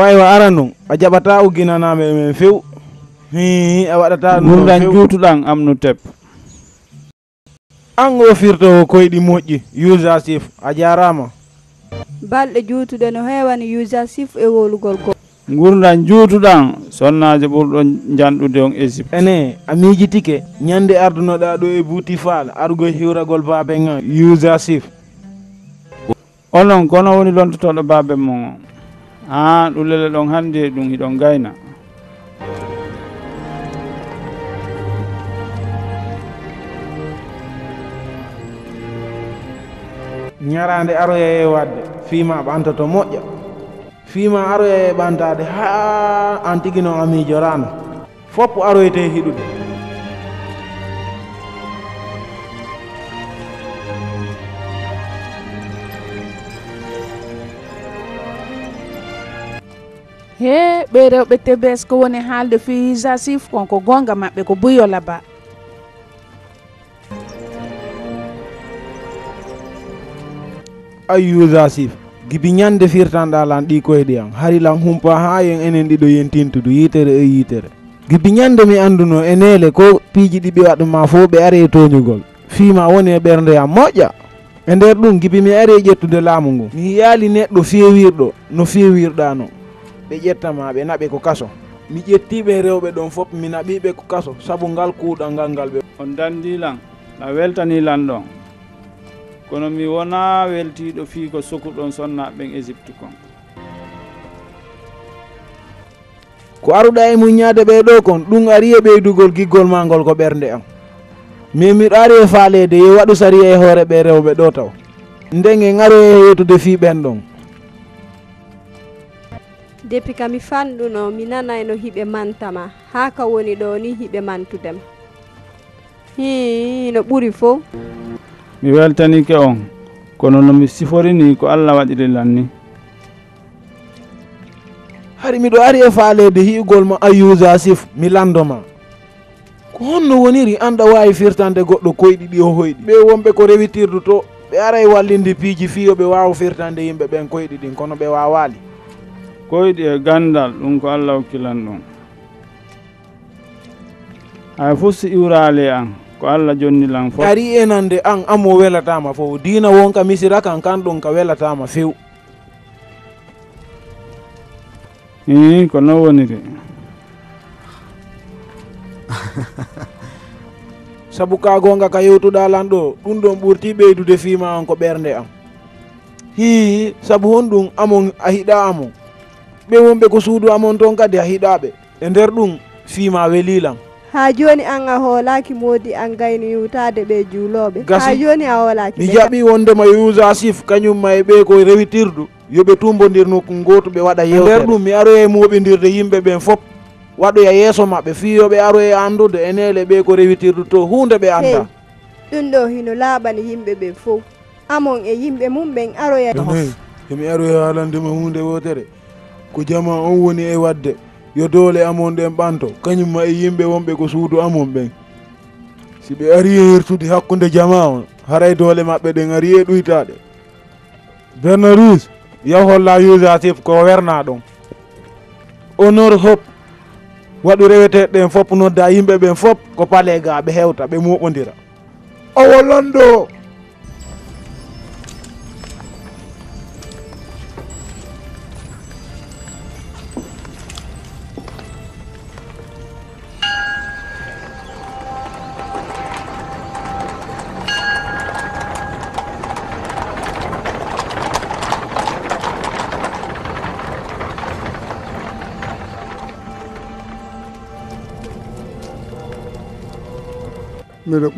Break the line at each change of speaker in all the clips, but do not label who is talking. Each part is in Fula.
wawi wa aran ɗum a jaɓata ugginanama e men few. Hi a waɗata
gurdan juutuɗan amnu tep.
An o ofirtowo koyɗi moƴƴi usa sif a jarama.
Balɗe juutuɗe no hewani usa sif e wolugol go
gurdan juutuɗan sonnaje ɓurɗo janɗude on égypte
ene a miijitike ñande ardunoɗa ɗo e buuti faal argo hiwragol baabe ga usa sif.
Onon kono woni lontotoɗo baabe mon on Ah, an ɗullele ɗon hannde ɗum hiɗon gayna.
Ñarande aroya e wadde fima ɓantoto moƴƴa. Fima aroya e ɓantade ha an tigi no a miijorano fof aroyte hiɗude.
he ɓe rewɓe tbs ko woni haalde fiyisa sif konko gonga maɓɓe ko buyola ba
ayyusa sif gibi ñande firtanɗa lan ɗi koyɗi an hari lan humpa ha yen enen ɗiɗo yen tintudu yitere e yitere gibi ñande mi anduno e nele ko piiji ɗi ɓe waɗuma fo ɓe are toñugol fima woni e ɓernde yam moƴƴa. E nder ɗum gibi mi ari ƴettude laamu ngu. Mi yaali neɗɗo fewirɗo no fewirɗano ɓe ƴettama ɓe naɓe ko kaso. Mi ƴettiɓe rewɓe ɗon fof mi naɓiɓe ko kaso. Saabu ngal kuuɗal ngal ngal ɓe
on dandilan a weltanilan ɗon. Kono mi wona weltiɗo fii ko sokuɗon sonnaɓen égypte kon.
Ko aruɗa e muñade ɓeɗo kon ɗum ari e ɓeydugol giggol ma ngol ko ɓernde am. Mais miɗo ari e faalede yo waɗu sari e hoore ɓe rewɓe ɗo taw. Ndege garo e yeytude fii ɓen ɗon.
Depuis ka mi fanɗuno mi nanay no hiɓe mantama. Ha ka woni ɗo ni hiɓe mantudema hi no ɓuri fof
mi weltanike on kono nomi siforini ko allah waɗirilan ni
hari miɗo ari e faalede hi'ugol ma ayusa sif mi landoma ko honno woniri anda wawi firtande goɗɗo koyɗi ɗi o hoyɗi. Ɓe wonɓe ko rewitirdu to ɓe aray wallinde piiji fiyo ɓe wawa firtande yimɓe ɓen koyɗi ɗin kono ɓe wawali
koyɗi e gandal ɗum ko allah hokkilan ɗum. Hay fof si iwrali an ko allah jonnilan fof.
Ari enande an amo welatama fof. Dina wonka misira kan kan ɗum ka welatama few.
I ko non woniri
saabu ka gonga ka yewtuɗa lan ɗo ɗum ɗon ɓurti ɓeydude fima an ko ɓernde am hi saabu hon ɗum amon a hiɗa amon ɓe wonɓe ko suudu amon toon kadi a hiɗaɓe e nder ɗum fima welilam
ha joni an a hoolaki moodi an gayni yewtade ɓe juuloɓe ha joni a hoolaki
mi
ɓe
jaɓi wondema usa sif kañumma e ɓe koye rewitirdu yoɓe tumbodir nokku gotu ɓe waɗa yewtere nder ɗum mi aroye moɓidirde yimɓe ɓen fop waɗoya yeeso maɓɓe fiyoɓe aroye andude e nele ɓe ko rewitirdu to hunde ɓe anda.
Ɗum ɗo hino laaɓani yimɓe ɓe fof amon e yimɓe mum ɓen aroya
emi aroye haalandema hunde wotere ko jama on woni e wadde yo doole amon ɗen ɓanto kañumma e yimɓe wonɓe ko suudu amon ɓen. Si ɓe ari e hertude hakkude jama on haray doole maɓɓe ɗen ari e ɗoytaɗe bernarus yaw holla usasif ko werna ɗon. Honor hop waɗu reweteɗe ɗen fof nodda yimɓe ɓen fof ko paale ga ɓe hewta ɓe moɓodira. Owo
wollonɗo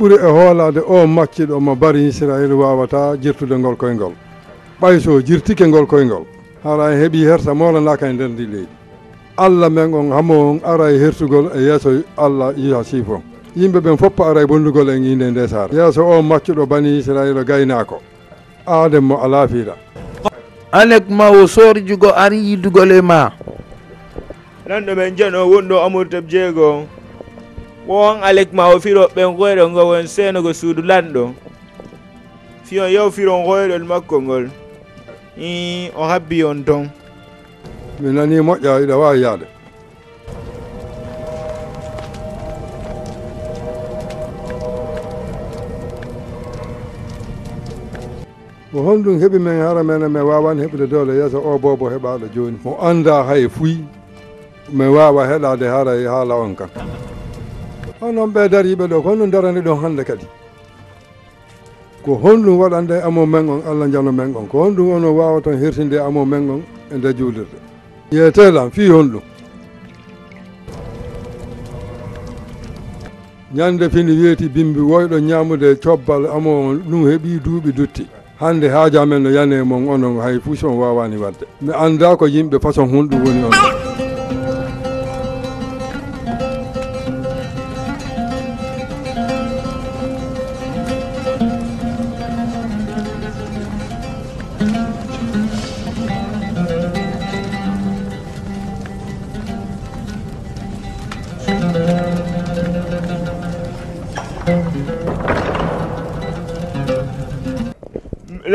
ɓuri e hoolade o macciɗo mo bari israil wawata jirtude ngol koyngol. Ɓay so jirtike ngol koyngol. Hara e heeɓi herta molanaka e nder ndi leydi. Allah men on hamo on ara e hertugol e yeeso allah yiha siifo. Yimɓe ɓen foppa ara e bonnugol en inde e nde sara yeeso o maccuɗo bani israila gaynako aadem mo ala fiira
anek ma o sorjugo ari yidugol e ma
nanɗo men jano wonɗo ɗo amour jeegoo won alek ma o firo ɓen goyɗo ngo won senogo suudu lanɗo. Fiyon yaw firon goyɗol makko ngol. I o habbi on ton.
Mi nani moƴƴa iɗa wawi yaade. Mo honɗum heɓi men hara men e min wawani heɓde dowle yeeso. O bobo heɓaɗo joni. Mo anda hay fuyi mi wawa heɗade hara e haala on kan onon ɓe dariɓe ɗo ko honɗum darani ɗon hande kadi? Ko honɗum waɗande amo men on allah jano men on ko honɗum ono wawa tan hirtinde amo men on e nde juulirde. Yeetelam fi honɗum ñande fini weeti bimbi woyɗo ñamude cobbal amo on ɗum heeɓi duuɓi dutti. Hande haaja men no yane mon onon hay fuu son wawani wadde. Mi anda ko yimɓe façon honɗum woni on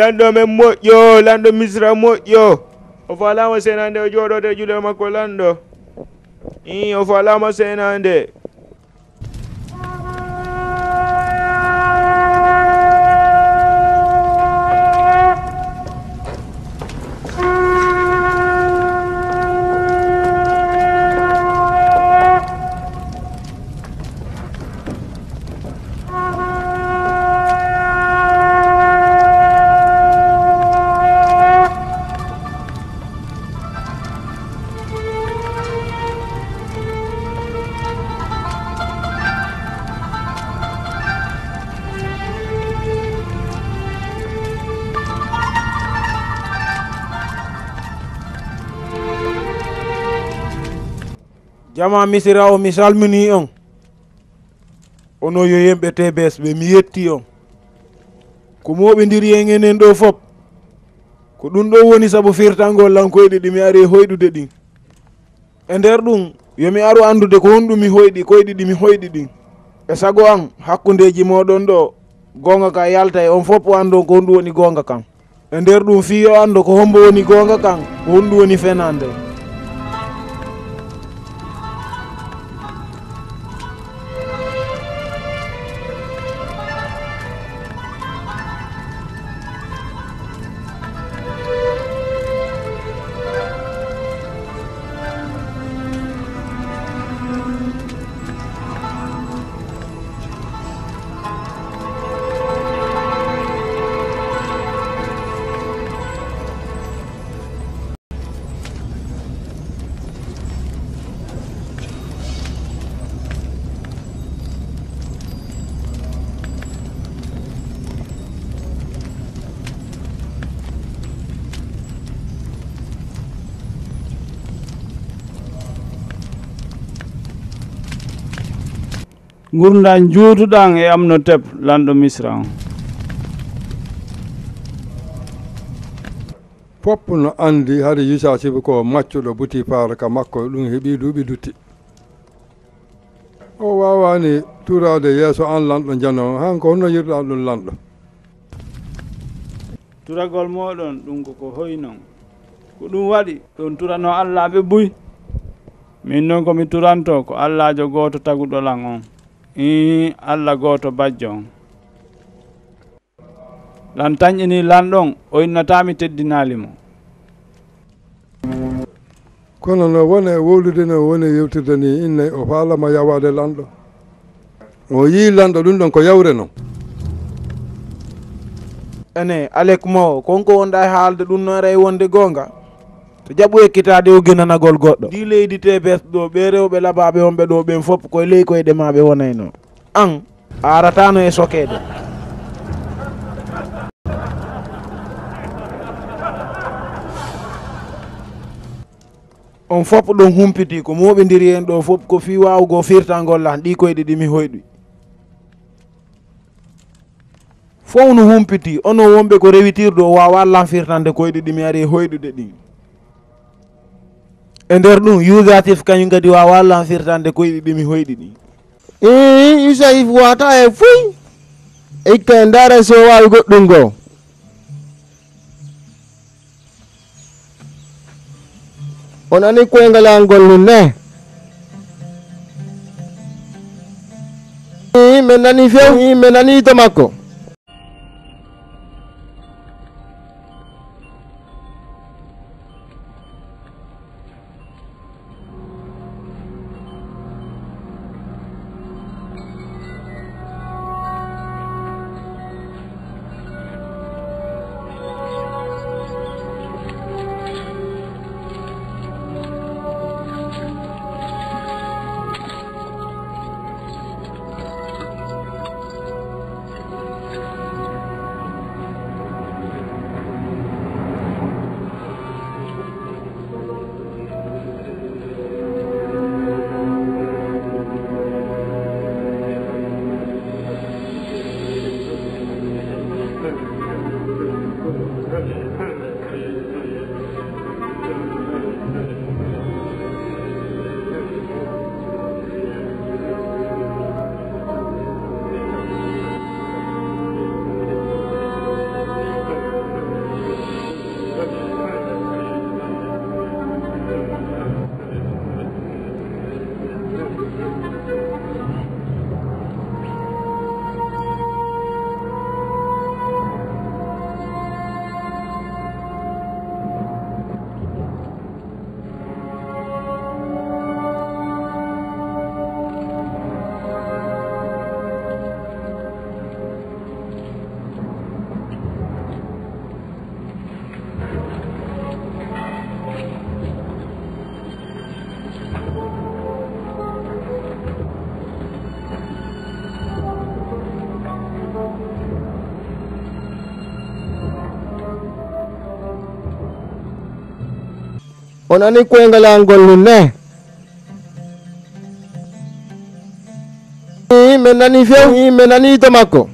lanɗo men moƴƴo lanɗo misra moƴƴo o falama senande o jooɗote juuɗe makko lanɗo i o falama senande
ma misira o mi salmini on. Ono yo yimɓe tbs ɓe mi yetti on. Ko moɓidiri en enen ɗo fop ko ɗum ɗo woni saabu firtangol lankoyɗe ɗi mi ari e hoyɗude ɗin. E nder ɗum yomi aru andude ko honɗum mi hoyɗi koyɗi ɗi mi hoyɗi ɗin. E sago an hakkudeji moɗon ɗo gonga ka yalta e on fof o andon ko honɗum woni gonga kan. E nder ɗum fi yo ando ko hombo woni gonga kan ko honɗum woni fenande.
Gurdam juutuɗan e am no teb lanɗo misra. On
fopp no andi haade yusa sibi ko maccuɗo buti paara ka makko ɗum heeɓi duuɓi dutti. O wawani turade yeeso an lanɗo jano han ko honno yirɗa ɗum lanɗo.
Turagol moɗon ɗum koko hoynon. Ko ɗum waɗi ɗon turano allah ɓe buy. Min noon komi turanto ko allahjo goto taguɗo lan on i allah goto bajjo on. Lan tañƴini lanɗon o innatami teddinali mo.
Kono no wone wowlude no woni yewtirde ni innayi o faalama yawade lanɗo o yii lanɗo ɗum ɗon ko yawre noon
ene alek mo konko wonɗa e haalde ɗum noon e wonde goonga to jaɓu ekkitade o guinanagol goɗɗo. Ndi leydi tbs ɗo ɓe rewɓe labaɓe wonɓe ɗo ɓen fof koye ley koyeɗe maɓe wonayno an a aratano e sokede on fof ɗon humpiti ko moɓidiri hen ɗo fof ko fi wawgo firtangol lan ɗi koyɗe ɗimi hoyɗi. Fof no humpiti ono wonɓe ko rewitirɗo o wawa lan firtande koyɗe ɗimi ari e hoyɗude ɗin e nder ɗum usatif kañum kadi wawa lan firtande koyɗe ɗimi hoyɗi ɗi
i usaif wata e fuy ikka e ndara so wawi goɗɗum goo on ani koyngalal ngol nun ne. I, min nani few I, min to makko ona ni kwenga lango lune mena ni feu mena ni tamako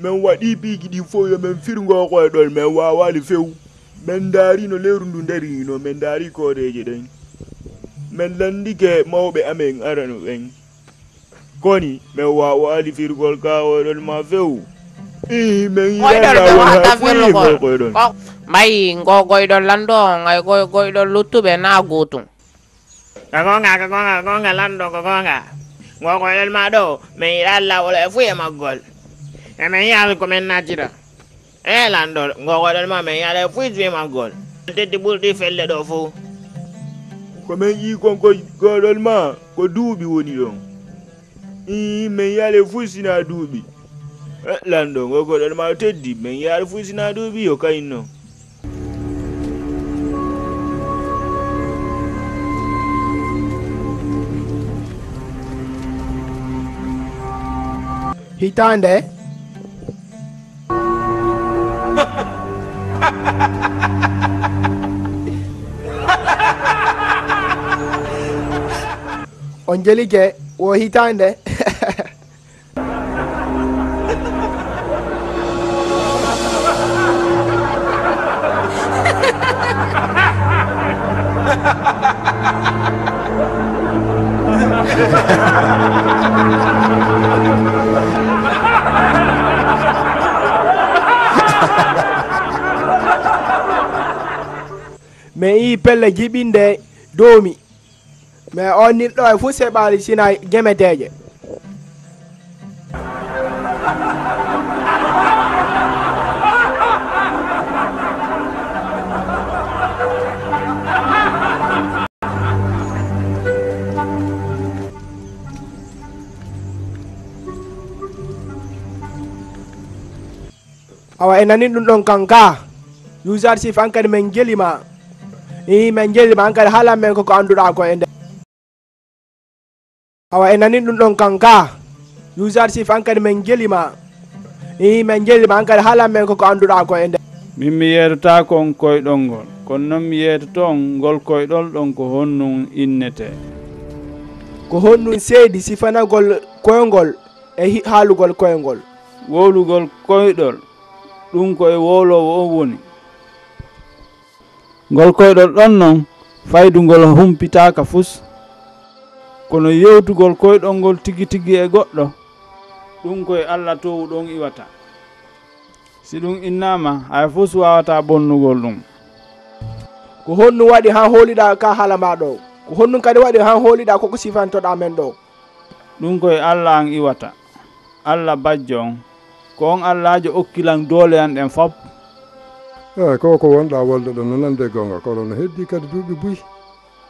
men waɗi piigiɗi fof yo men firgo koyeɗol men wawali few men daarino lewru ndu darino men daari kooreje ɗen men landike mawɓe amen arano ɓen koni men wawali firgol kawoyɗol ma few mai
go goy do lando ngai goy goy do lutu be na gutung
gagonga gagonga gagonga lando gagonga go goy del mado me ira la wala fu e magol. E me ya ko men na jira. E lando go goy del ma me ya le fu e magol. Te ti bul ti felle do fu.
Ko men yi kon ko go del ma ko dubi woni don i me ya le fu sina dubi. landongo okolera teddi menye alifuisi n'aduubi yoka ino
hitande. Onjelike wo hitande. me i pelle gibinde domi. Me on nirɗo e se bali sina gemeteje awa enani dun don kanka. Usage sif an men gelima. i min jellima han kadi haalan men koko annduɗa ko e nde. Awa e nanin ɗum ɗon kanka. Usar sif han kadi min jelima i min jellima han kadi haalan men koko annduɗa ko e nde.
Min mi yeetata kon koyɗol ngol. Kono noon mi yeetoton ngol koyɗol ɗon ko honnun innete.
Ko honnun seedi sifanagol koyngol e haalugol koyngol.
Wowlugol koyɗol. Ɗum koye wowlowo o woni. ngol koyɗol ɗon noon faydugol humpitaka fus. Kono yewtugol koyɗol ngol tigi tigi e goɗɗo ɗum koye allah towu ɗon iwata. Si ɗum innama hay fus wawata bonnugol ɗum.
Ko honɗum waɗi ha hooliɗa ka haala ma ɗo? Ko honnum kadi waɗi ha hooliɗa koko sifantoɗa men ɗo?
Ɗum koye allah an iwata. Allah bajjo on ko on allahjo okkilan doole an ɗen fop.
eyi ko ko wonɗa wolde ɗon no nande gonga kono no heddi kadi duuɓi buyi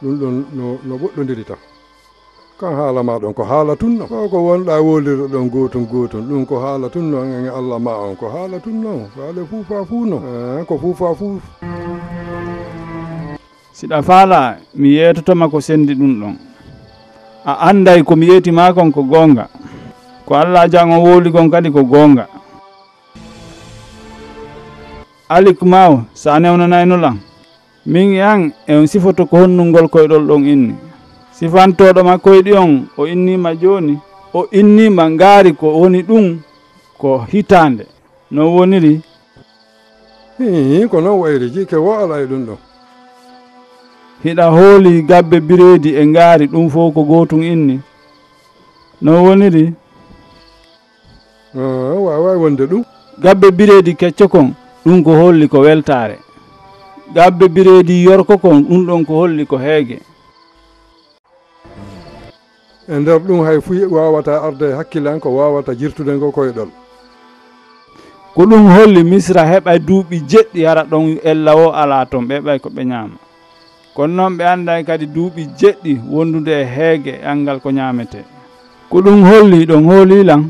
ɗum ɗon no no woɗɗodiri tan. Kan haala ma ɗon ko haala tunno. Ko ko wonɗa wolirɗo ɗon gotum gotum ɗum ko haala tunno e allah ma on ko haala tunno. Haale fuufa fuu no. Ko fuufa fuu.
Siɗa faala mi yeetotoma ko sendi ɗum ɗon. A anday komi yeetima kon ko gonga ko allah jan on woli gon kadi ko gonga alik maw sa newnanaynolan min an en sifoto ko honnungol koyɗol ɗon inni. Sifantoɗoma koyɗi on o innima joni o innima ngaari ko woni ɗum ko hitande. No woniri
ii ko noon wayri jike wo ala e ɗum ɗo.
Hiɗa hooli gabbe bireedi e ngaari ɗum fof ko gotum inni. No woniri ah,
wawa wonde ɗum.
Gabbe bireedi kecco kon. ɗum ko holli ko weltare gabbe bireedi yorko kon ɗum ɗon ko holli ko heege.
E nder ɗum hay fuu wawata arde hakkilanko wawata jirtude ngo koyeɗon
ko ɗum holli misra heɓa duuɓi jeɗɗi hara ɗon ella o ala toon ɓeɓay ko ɓe ñaama. Kono noon ɓe annday e kadi duuɓi jeɗɗi wondude e heege angal ko ñaamete. Ko ɗum holli ɗon hoolilan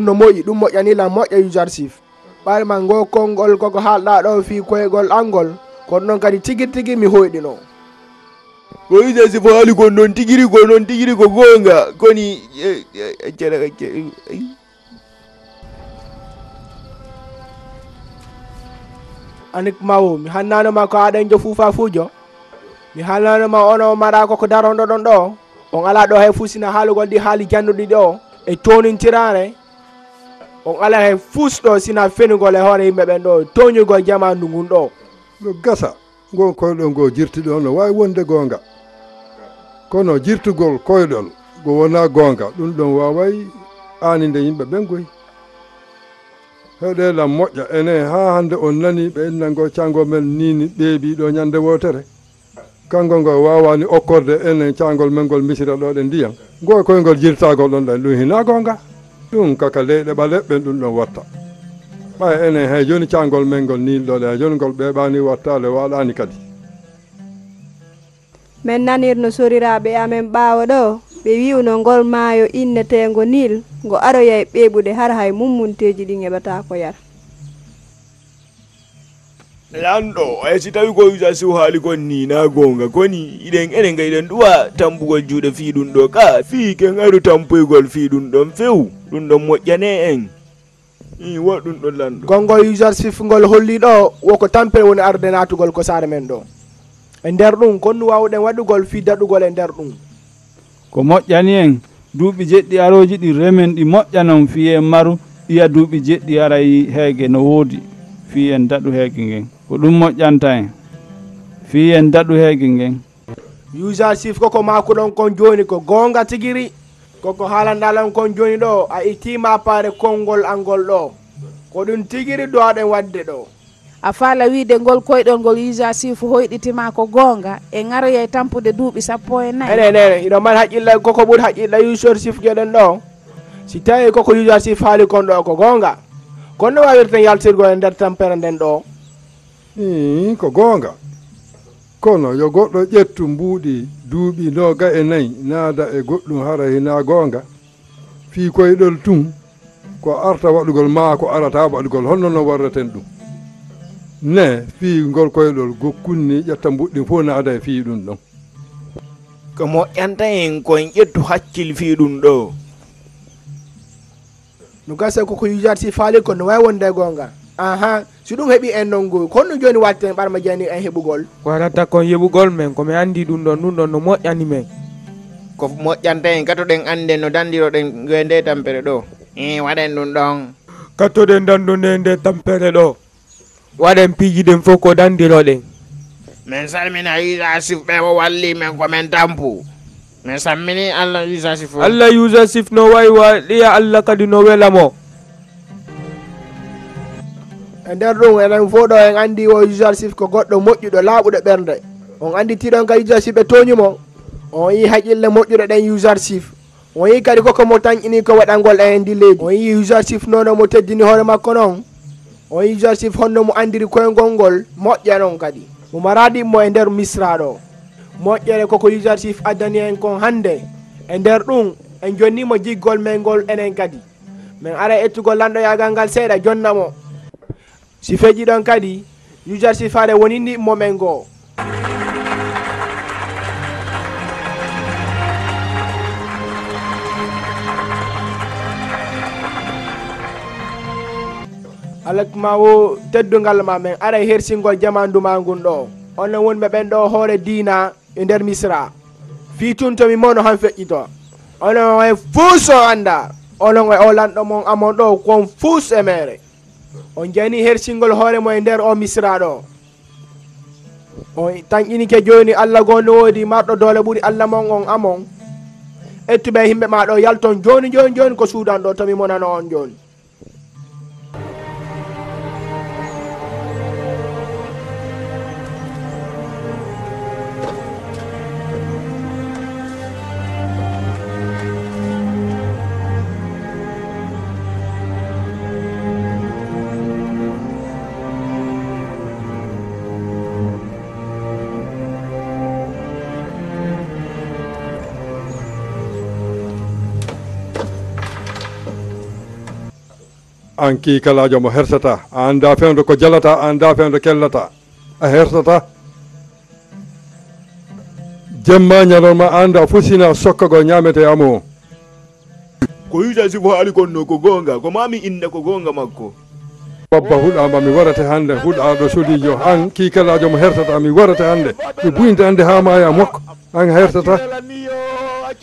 ɗum no moƴƴi ɗum moƴƴanila moƴƴa usarsif ɓaari man ngo konngol koko haalɗa ɗo fi koygol angol. Kono noon kadi tigi tigi mi hoyɗino
ko usarsif haali kon noon tigiri ko noon tigiri ko goonga koni
anik mawo mi hannanoma ko aɗen jo fuufa fuujo. Mi hannanoma ono mara koko daronɗo ɗon ɗo on ala ɗo hay fusina haalugol ɗi haali jannuɗi ɗo. E tonintirare on ala hen fusɗo sina fenugol e hoore yimɓe ɓen ɗo toñugol jamandu ngun ɗo.
No gasa ngon koyɗol ngo jirtiɗon no wawi wonde gonga. Kono jirtugol koyɗol go wona gonga ɗum ɗon waway aninde yimɓe ɓen goyi. Heɗelam moƴƴa ene ha hande on nani ɓe innango cango men nini ɓeeɓi ɗo ñande wotere kanngol ngol wawani okkorde enen cangol men ngol misira ɗo ɗe ndiyam. Ngo koyngol jirtagol ɗon ɗen ɗum hina gonga. ɗum kaka leyɗe ɓaleɓɓen ɗum ɗon watta. Ɓay enen hay joni cangol men ngol nin hay joni ngol ɓeɓani wattale waɗani kadi.
Min nanirno soriraɓe amen ɓawo ɗo ɓe wiwno ngol maayo innetego nil ngo aroya e ɓeɓude har hay mummunteji ɗin heɓata ko yara
lanɗo ay si tawi ko wisasu haali kon ni na gonga. Koni iɗen enen ga iɗen ɗuwa tampugol juuɗe fii ɗum ɗo. Ka fii ken aru tampoygol fii ɗum ɗon few. Ɗum ɗon moƴƴane en. I ɗum ɗon lanɗo
gongol usasif ngol holli ɗo woko tampere woni arde natugol ko saare men ɗo. E nder ɗum konnu wawɗen waɗugol fii daɗugol e nder ɗum.
Ko moƴƴani en. Duuɓi jeɗɗi aroji ɗi remen ɗi moƴƴanon fiye en maru. Iya duuɓi jeɗɗi arayi heege no woodi fi en daɗu heege ngen. Ko ɗum moƴƴanta en fi en daɗu heege ngen.
Usarsif koko makuɗon kon joni ko gonga tigiri koko haalanɗalon kon jooni ɗo a ittima paare konngol angol ɗo. Ko ɗum tigiri duwaɗen wadde ɗo.
A faala wiide ngol koyɗol ngol usa sif hoyɗitima ko gonga e garoya e tampude duuɓi sappo e nayi.
Ene ene iɗo mari haqqilla koko ɓuuri haqqilla usor sif geɗen ɗo. Si tawi koko yusa sif haali kon ɗo ko gonga kon no wawirten yaltirgol e nder tampere nden ɗo
i ko goonga. Kono yo goɗɗo ƴettu mbuuɗi duuɓi noga e nayi naada e goɗɗum hara e hina goonga. Fii koyɗol tun ko arta waɗugol maa ko arata waɗugol holno no warraten ɗum. Ne fii ngol koyɗol gokkunni ƴetta mbuɗɗin fof naada e fii ɗum ɗon.
Ko moƴƴanta en kon ƴettu hakkil fii ɗum ɗo.
No gasa koko yujati faali ko no wawi wonde e goonga? Aha so ɗum heeɓi en non ngu konno joni watten ɓarma jani en heɓugol
ko waɗata kon yeɓugol men komi andi ɗum ɗon ɗum ɗon no moƴƴani men.
Ko moƴƴanta en katoɗen ande no dandiroɗen e nde tampere ɗo i waɗen ɗum ɗon
kattoɗen dandu nde tampere ɗo waɗen piiji ɗen fof ko dandiroɗen
min salmina isa sif ɓe mo walli men komin tampu. Min sammini allah isa sif
allah usa sif no wawi waɗiya allah kadi no welamo
e nder ɗum enen fo ɗo en andi o usual ko goɗɗo moƴƴuɗo laaɓuɗo ɓernde. On annditiɗon ka usual sif ɓe toñumo on yi haqille moƴƴuɗo ɗen usual on yi kadi koko mo tañƴini ko waɗalngol en ndi leydi. On yi usual nono mo teddini hoore makko noon on yi usual honno mo andiri koyngol ngol moƴƴa noon kadi. Mo maraɗimmo e nder misra ɗo. Moƴƴere koko usual addani en kon hannde. E nder ɗum en jonnimo jiggol men ngol enen kadi. Min ara e ettugol lanɗo yagal ngal seeɗa jonnamo si feƴƴi ɗon kadi usar sifare wonindi momen goo alakma wo teddugal ma men ara hersingol jamanduma ngun ɗo. Onon wonɓe ɓen ɗo hoore diina e nder misra. Fi tun tomi mono han feƴƴito. Onon e fuus o anda onon e o lanɗo mon amon kon fuus e mere on jani hersingol hoore mo e nder o misraɗo o tan inike joni allah gonɗo woodi marɗo doole ɓuuri allah mon on amon. Ettuɓe yimɓe maɗo yalton joni joni joni ko suudan ɗo tomi monano on joni.
An kiikalajo mo hersata a anda fewde ko jalata a anda fendo kellata. A hersata? Jemma ñalorma anda fusina sokkago ñamete amo
ko yusa sifo ali konno ko gonga ko mami inde ko gonga makko.
Babba huɗama mi warate hande huɗaɗo solijo an kiikalajo mo hersata mi warate hande. Mi buinde hande ha maya mokko. An hersata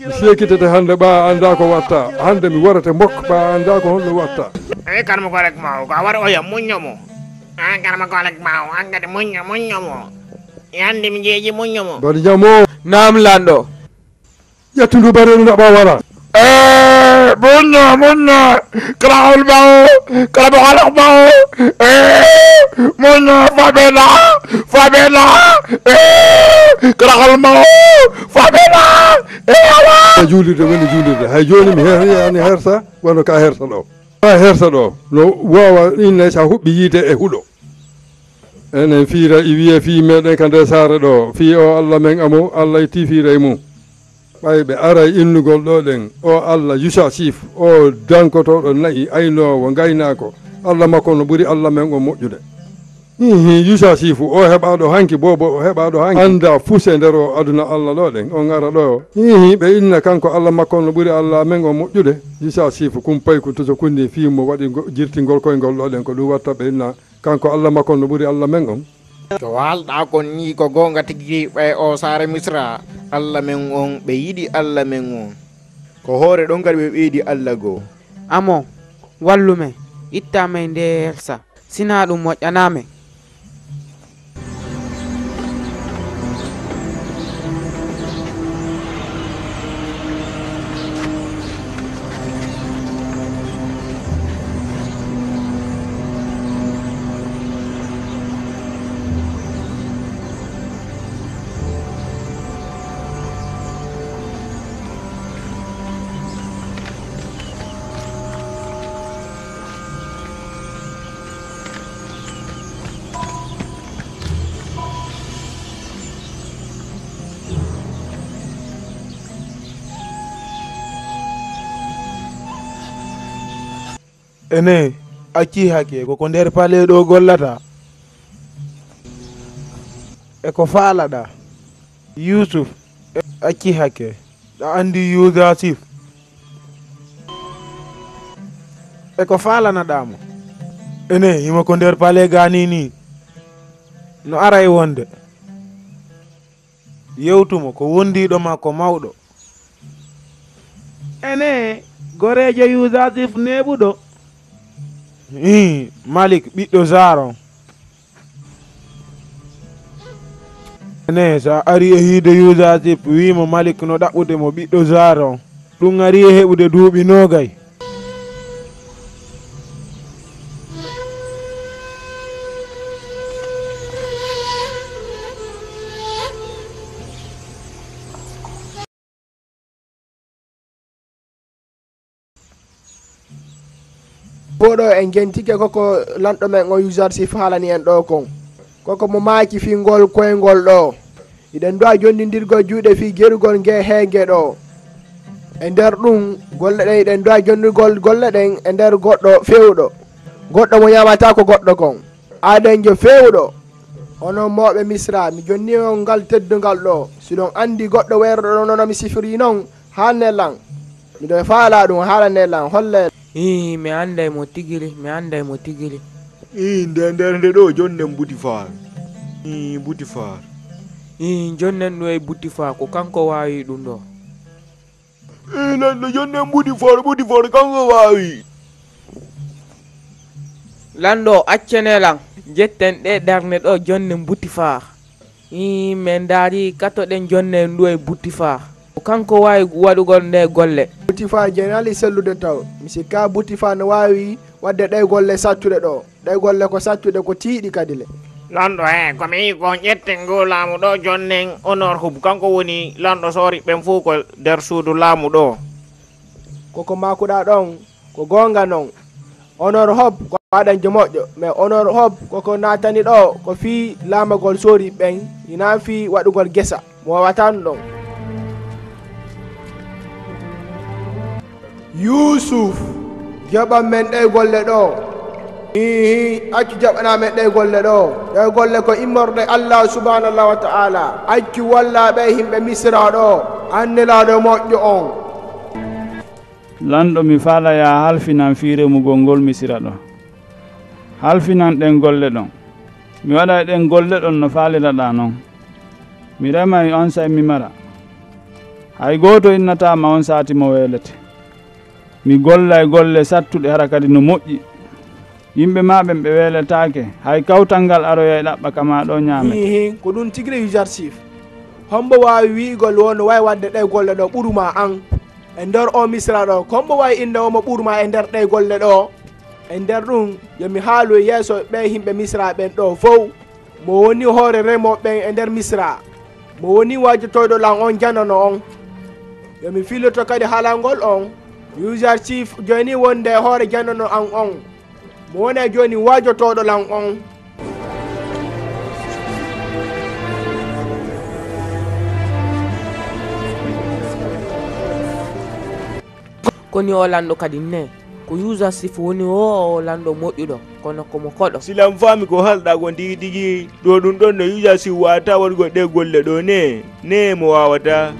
mi sekitete hande ɓa anda ko watta. Hande mi warate mokko ɓa anda ko honɗo watta.
E kanma golek maw ko a waɗa oya muññomo an kanma golek maw an kadi muñño muññomo yandi mi jeeji muññomo
mbaɗa jamo.
Nam lanɗo
ƴettundu bareɗu naɓa wala
muñño muñño krawol maw kala golek maw muñño fabela karagal ma o famina
e ala juulirde woni juulirde. Hay joni mi heerani hersa wono ka hersa ɗo. Ka hersa ɗo. No wowa inne sa huɓɓi yiide e huuɗo enen fiira i wiye fi meɗen ka nde saare ɗo. Fi o allah men amo allah e fiira e mum. Ɓay ɓe ara innugol ɗo ɗen. O allah yusa sif o dankotoɗo nayi aynowo gaynako allah makko no ɓuuri allah men o moƴƴude. Mhm. yusa sifu o heɓaɗo hanki bobo o heɓaɗo hanki. Anda fuse nder o aduna allah ɗo ɗen on ara ɗo. Hihi ɓe inna kanko allah makko no ɓuuri allah men o moƴƴude. Yusa sifu kum pay ko toso kunni fimo waɗi jirtingol koyngol ɗo ɗen ko ɗum watta ɓe inna kanko allah makko no ɓuuri allah men on.
To walɗa kon ni ko gonga tigui ɓe o saare misra allah men on ɓe yiɗi allah men on.
Ko hoore ɗon kadi ɓe ɓeydi allah goo
amo wallumen ittamen nde helsa sina ɗum moƴƴanamen
ene acci hakke koko nder pale ɗo gollata. E ko faalaɗa yusuf acci hakke ɗa andi usasif
eko falanaɗamo
ene hima ko nder pale gani ni.
No ara e wonde.
Yewtumo ko wondiɗo ma ko mawɗo.
Ene gorejo yusasif neɓuɗo
malik ɓiɗɗo zaron ene sa ari e hiide yusasif wimo malik no ɗaɓɓude mo ɓiɗɗo zaron ɗum ari e heɓude duuɓi nogay
boɗo en gentike koko lanɗo men o usarsif haalani en ɗo kon koko mo maaki fingol koyngol ɗo iɗen duwa jondidirgol juuɗe fi gerugol nge heege ɗo e nder ɗum golle ɗen iɗen duwa jondigol golle ɗen e nder goɗɗo fewɗo goɗɗo mo yamata ko goɗɗo kon aɗenjo fewɗo onon mawɓe misra, mi jonni on ngal teddugal ɗo siɗon andi goɗɗo weeroɗo nono mi sifiri noon ha nellan miɗo faala ɗum haala nellan holle
i mi anday mo tigiri mi anday mo tigiri
i nde nder nde ɗo jonnen buti faar i buti faar
i jonnen ɗo e buti fa ko kanko wawi ɗum ɗo
i lanɗo jonnen buti faar buti faar kanko wawi.
Lanɗo accenelan jetten ɗe darne ɗo jonne buti fa i min daari katoɗen jonnen ɗo e buti fa ko kanko wawi waɗugol nde golle.
Boutifa jeenali e sellude taw. Mi sikka boutifa no wawi wadde ɗey golle sattude ɗo. Ɗey golle ko sattude ko tiiɗi kadi le.
Lanɗo he komi yi kon ƴetten ngo laamu ɗo jonnen honor hub kanko woni lanɗo soori ɓen fuu ko nder suudu laamu ɗo.
Koko makuɗa ɗon ko gonga noon honor hob ko waɗan jo moƴƴo. Mais honor hob koko natani ɗo ko fi laamagol soori ɓen ina fi waɗugol guesa mo wawatan ɗon. yusuf jaɓan men ɗe golle ɗo. Ihi accu jaɓana men ɗe golle ɗo. Ɗe golle ko immorde allah subhanallah wa taala. Accu wallaɓe himɓe misra ɗo. Annelaɗo moƴƴo on.
Lanɗo mi faala ya halfinan fii remugol ngol misira ɗo. Halfinan ɗen golle ɗon. Mi waɗa ɗen golle ɗon no faaliraɗa noon mi remay on say mi mara. Hay gooto innatama on saati mo weelete mi golla e golle sattuɗe hara kadi no moƴƴi. Yimɓe maɓen ɓe weeletaake hay kawtal ngal aroya e ɗaɓɓa kama ɗo
ñaame ko ɗum tigre ujartif hombo wawi wiigol won no wawi wadde ɗe golle ɗo ɓuruma an. E nder o misra ɗo kombo wawi inde omo ɓuurma e nder ɗe golle ɗo? E nder ɗum yomi haalu e yeeso ɓe yimɓe misra ɓen ɗo fof mo woni hoore remoɓeɓen e nder misra. Mo woni wajotoyɗo lan on janano on. Yomi filoto kadi haalangol on. User chief joni wonde hoore janano an on mo woni joni wajotoɗo lan on
koni o lanɗo kadi ne ko usa sif woni o o lanɗo moƴƴuɗo kono komo koɗo
silam faami ko halɗa ko tigi tigi ɗo ɗum ɗon no usa sif wawata waɗugo ɗe golle ɗo ne ne mo wawata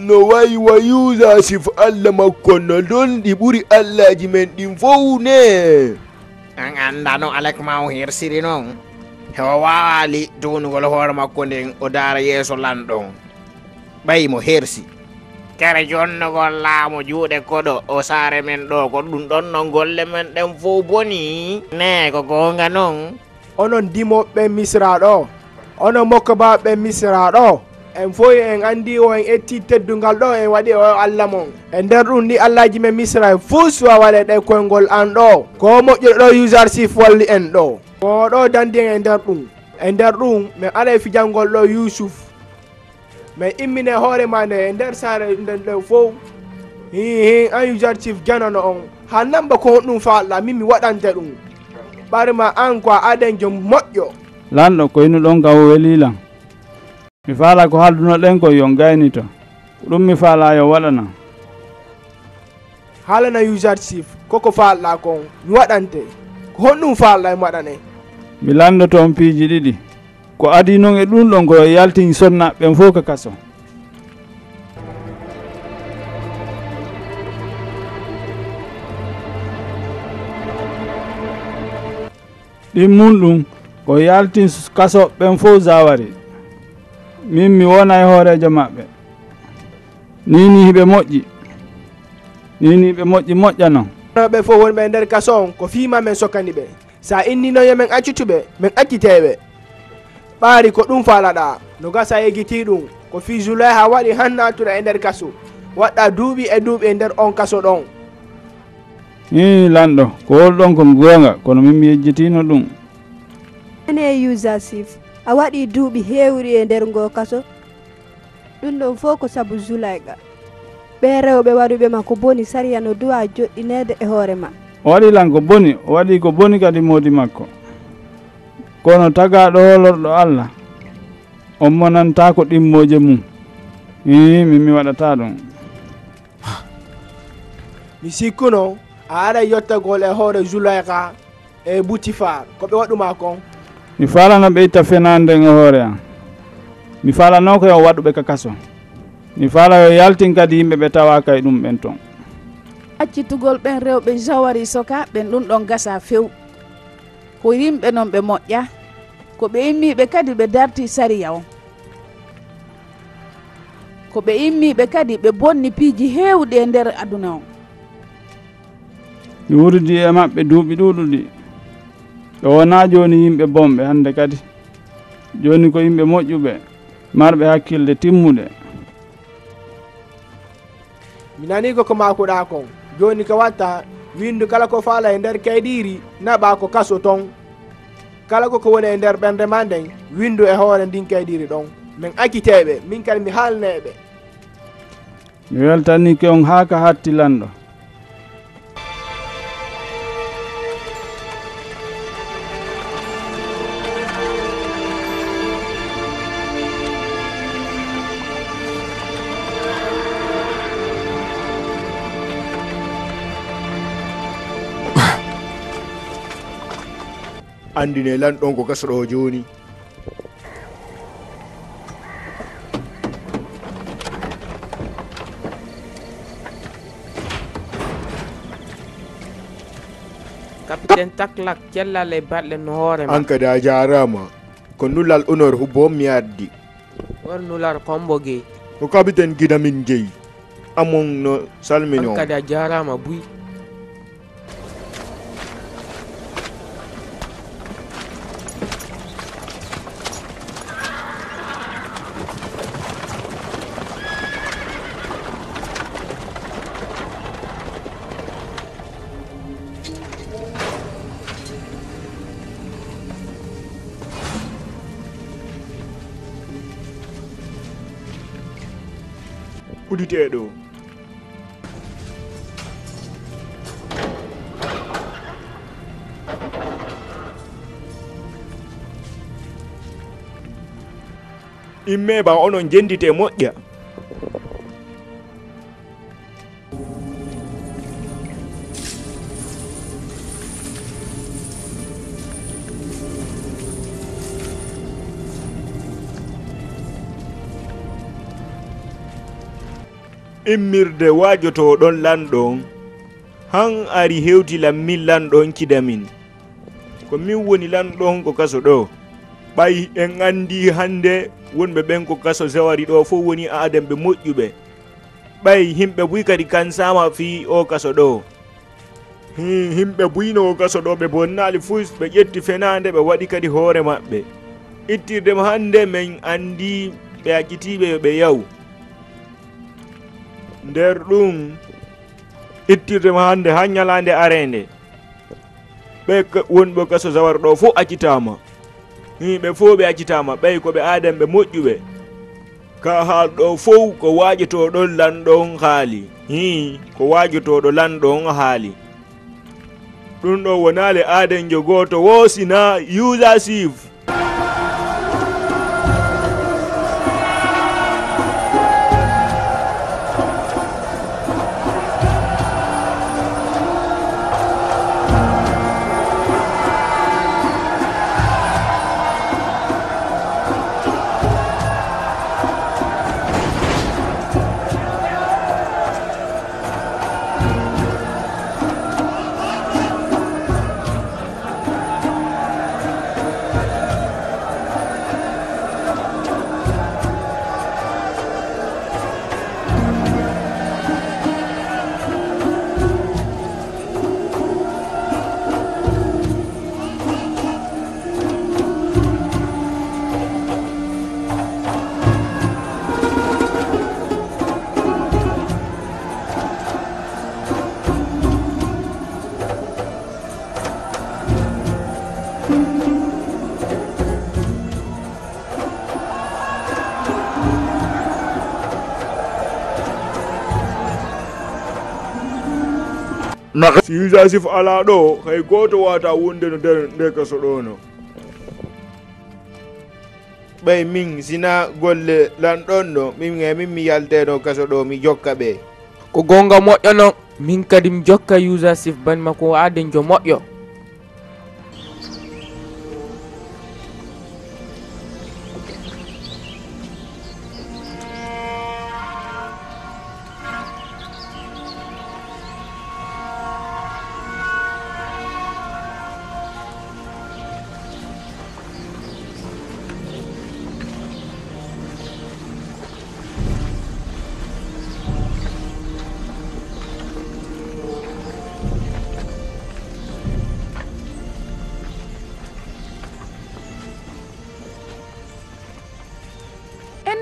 no wayi wa yusasif allah makko no donɗi ɓuri allahji men ɗin fowne.
An anda no alek ma o hersiri noon hewo wawali donugol hoore makko nden o daara yeeso lanɗon. Ɓayi mo hersi. Kere jonnugol laamu juuɗe koɗo o saare men ɗo ko ɗum ɗon no golle men ɗen fof boni. Ne ko gonga noon
onon dimoɓe misra ɗo onon mokkobaɓe misra ɗo. en fof en andi o en etti teddungal ɗo en waɗi o allah mon. E nder ɗum ɗi allahji men misrael fuu suwa waɗe ɗe koyngol an ɗo. Ko moƴƴuɗo ɗo usar walli en ɗo. Ko ɗo dandi en e nder ɗum. E nder ɗum min ara e fijangol ɗo yusuf. Min immine hoore ma nde e nder saare nden ɗen fof. Hihi an usarsif janano on. Ha namba ko honɗum falɗa min mi waɗante ɗum. Ɓarma an ko a aɗen jo moƴƴo.
Lanɗo koynuɗon gawo welilan mi faala ko haalduno ɗen ko yon gaynito ko ɗum mi faala yo waɗana
haalana usar chief koko faalɗa kon mi waɗante ko honɗum faalɗa mi waɗane
mi lanndo toon piiji ɗiɗi ko adi noon e ɗum ɗon e ko yaltin sonnaɓen fof ka kaso. Ɗin mun ɗum ko yaltin kaso ɓen fof zawari. min mi wona e hoorejo maɓɓe nini hiɓe moƴƴi. Nini ɓe moƴƴi moƴƴa noon
ɓe fof wonɓe e nder kaso on ko fima men sokkani ɓe. Sa inninoyo men accutuɓe min acciteɓe ɓaari ko ɗum falaɗa no gasa yegiti ɗum ko fi julay ha waɗi han natura e nder kaso waɗɗa duuɓi e duuɓi e nder on kaso ɗon.
I lanɗo ko wolɗon ko gonga kono min mi yejjitino ɗum.
Ene usasif a waɗi duuɓi heewri e nder ngo kaso. Ɗum ɗon fof ko sabu julayga ɓe rewɓe waɗuɓe ma ko boni sariya no duwa joɗɗinede e hoore ma.
O waɗi lan ko boni o waɗi ko boni kadi moodi makko. Kono tagaɗo holorɗo allah on monanta ko ɗimmoje mum. I min mi waɗata ɗum.
Mi sikkuno a ara yettagol e hoore zulayka e boutifar ko ɓe waɗuma kon
mi falano ɓe itta fenande e hoore am. Mi falano ko yo waɗuɓe ka kaso. Mi fala yo yaltin kadi yimɓe ɓe tawaka e ɗum ɓen toon
accitugol ɓen rewɓe jawari soka ɓen ɗum ɗon gasa few. Ko yimɓe noon ɓe moƴƴa ko ɓe immiɓe kadi ɓe darti sariya o. Ko ɓe immiɓe kadi ɓe bonni piiji hewɗi e nder aduna o.
Mi wurdi e maɓɓe duuɓi ɗuɗuɗi ɓe wona joni yimɓe bomɓe hande kadi. Joni ko yimɓe moƴƴuɓe marɓe hakkille timmuɗe
mi nani ko makuɗa kon joni ko watta windu kala ko faala e nder kayɗiri naɓa ko kaso ton. Kala koko woni e nder ɓerde ma nden windu e hoore ndin kayɗiri ɗon. Min akkiteɓe min kadi mi haalneɓe
mi weltanni ke on ha ka hattilanɗo
andine lanɗon ko gasoɗo joni.
Capitaine taklak cellal e balɗe no hoore ma.
An kadi a jarama ko nullal honor hubbom mi addi.
Won nular kombo guey
ko capitaine guida min jeeyi amon no salmini on
kadi a jarama buy
uditeɗo imme ba onon jendite moƴƴa immirde waajotoɗon lanɗon han ari hewti lammin lanɗon kidamin ko min woni lanɗon ko kaso ɗo ɓay en andi hande wonɓe ɓen ko kaso zawari ɗo fof woni adam ɓe moƴƴuɓe. Ɓay himɓe buy kadi kansama fi o kaso ɗo. Himɓe buyno o kaso ɗo ɓe bonnali fus ɓe ƴetti fenade ɓe waɗi kadi hoore maɓɓe. Ittirdem hande min andi ɓe haqqitiɓe ɓe yaw nder ɗum ittirdema hande ha ñalade arende. Ɓe wonɓe kaso zawar ɗo fof accitama. Ɓe fof ɓe accitama. Ɓey koɓe adam ɓe moƴƴuɓe. Ka haal ɗo fof ko waƴotoɗon lanɗon haali. Hi ko wajotoɗo lanɗon haali. Ɗum ɗo wonale adanjo goto woosina usa naka si yusasif ala ɗo hay goto wata wonde no nder nde kaso ɗo no
ɓay min sina golle lanɗon ɗo min e min mi yalteɗo kaso ɗo mi jokka ɓe
ko gonga moƴƴo noon min kadi mi jokka usasif banima ko aden jo moƴƴo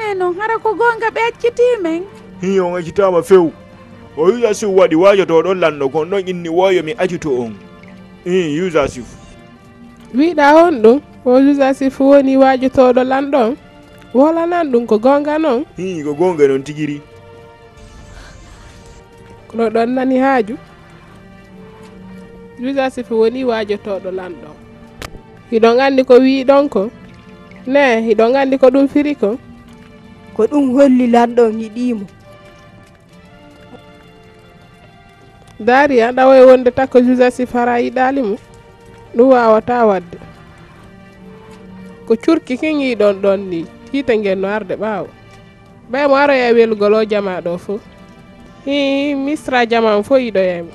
ene noon hara ko gonga ɓe accitimen
hi on accitama few o yusasif waɗi wajoto ɗon lanɗo kon ɗon inni woyo mi accito on i yusasif
wiɗa on ɗum o jusasif woni wajotoɗo lanɗon wolanan ɗum ko gonga noon
hi ko gonga noon tigiri.
Kono ɗon nani haaju. Jusasif woni wajotoɗo lanɗon hiɗon andi ko wiɗon ko ne hiɗon andi ko ɗum firi ko
ko ɗum holli lanɗon yiɗimo
dari a ɗawoy wonde takko jusasif hara yiɗali mum ɗum wawata wadde. Ko curki kin yiɗon ɗon ni hiite ngen no arde ɓaawo ɓay mo aroya welgol o jama ɗo fo hi misra jaman fo yiɗoyami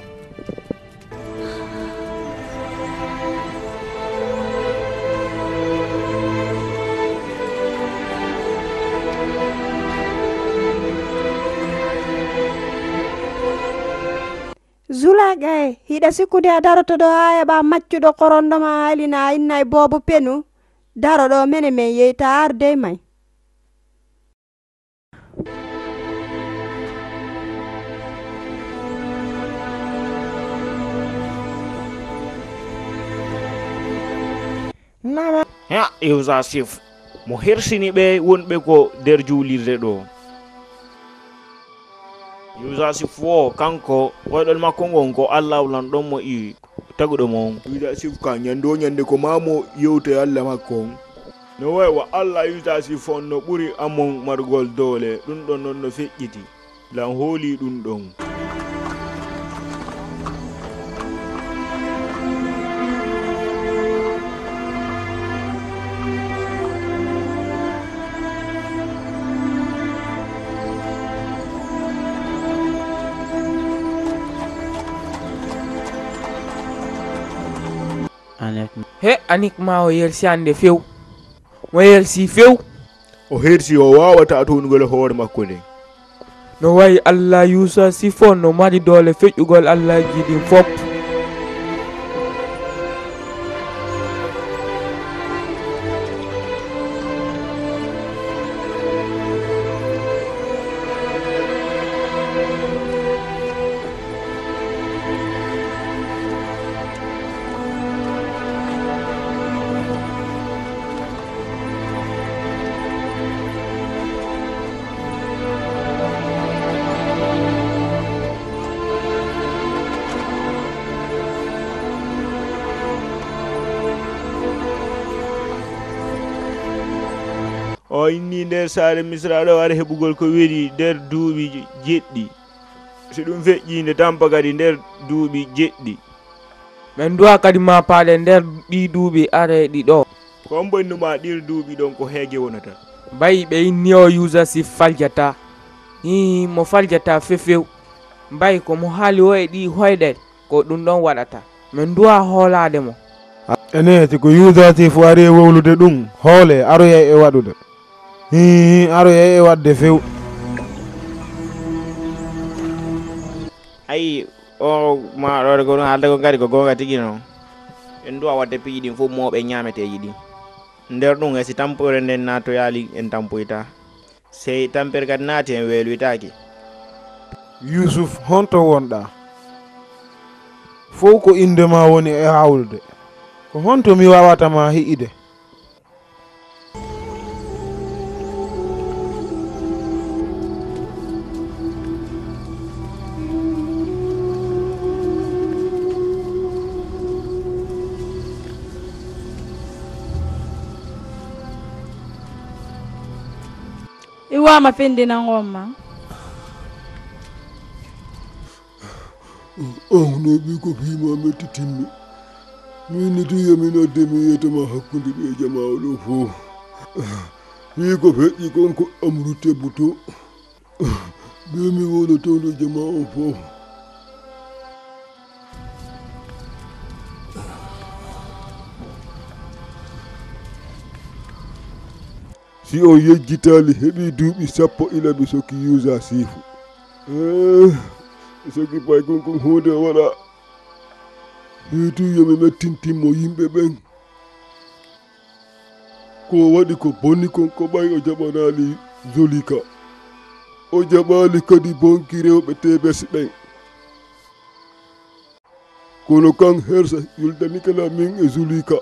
zulagay hiɗa sikkude a daroto ɗo ha heɓa maccuɗo korondo ma haalina a innay e boobo penu. Daro ɗo mene men yeyta ardey may
nama ha iwsasif mo hersini ɓe wonɓe ko nder juulirde ɗo. yusasi fo kanko koyɗol makko ngon ko allah wulanɗon mo i taguɗo mon
yusasif ka ñande o ñande ko mamo yewte allah makko no waywa allah yusasif on no ɓuri amon margol doole ɗum ɗon noon no feƴƴiti. Lan hooli ɗum ɗon.
Anik ma o hande few. Mo yersi few.
O hersi o wawata towngol hoore makko nden
no wayi allah yusa sifon no mari doole feƴƴugol allahji ɗin fop
nder saare misraɗo wara heɓugol ko weli nder duuɓi jeɗɗi. So ɗum feƴƴi nde tampa kadi nder duuɓi jeɗɗi.
Min duwa kadi ma paaɗe nder ɗi duuɓi areɗi ɗo.
Kon bonnuma ɗir duuɓi ɗon ko heege wonata.
Bayi ɓe inni o usa si faljata. Hi mo faljata fefew bayi komo haali o e ɗi hoyɗel ko ɗum ɗon waɗata. Min duwa hoolade mo.
Ene ti ko usasi fo ari e wowlude ɗum hoole aroya e waɗude. Aroyay e wadde few
ayi o maɗore ko ɗum haalde ko gari ko gonga tigui noon en duwa wadde piiji ɗin fof moɓe ñameteji ɗin nder ɗum e si tampore nden natoyali en tampoyta sey tampere kadi naati en weeloytaki
yusuf honto wonɗa fof ko indema woni e hawlude ko honto mi wawatama hi'ide
wama duwama fenndinangomma awno
ah, ɓi ko fima metti timmi. Min to yamin adde mi e yetama hakkude ɓe jamawo ɗo fo wi ko feƴƴi kon ko amru tebbu to ah, be mi wona towno jama o fof si on yejjitali heɓi duuɓi sappo ila mi sokki usa siifu mi sokki pay kon hunde waɗa hitu yomi mettintinmo yimɓe ɓen ko waɗi ko bonni kon ko ɓay o jaɓanali zolika o jaɓali kadi bonki rewɓe tebes ɓen kono kan hersa yuldanikala min e zulika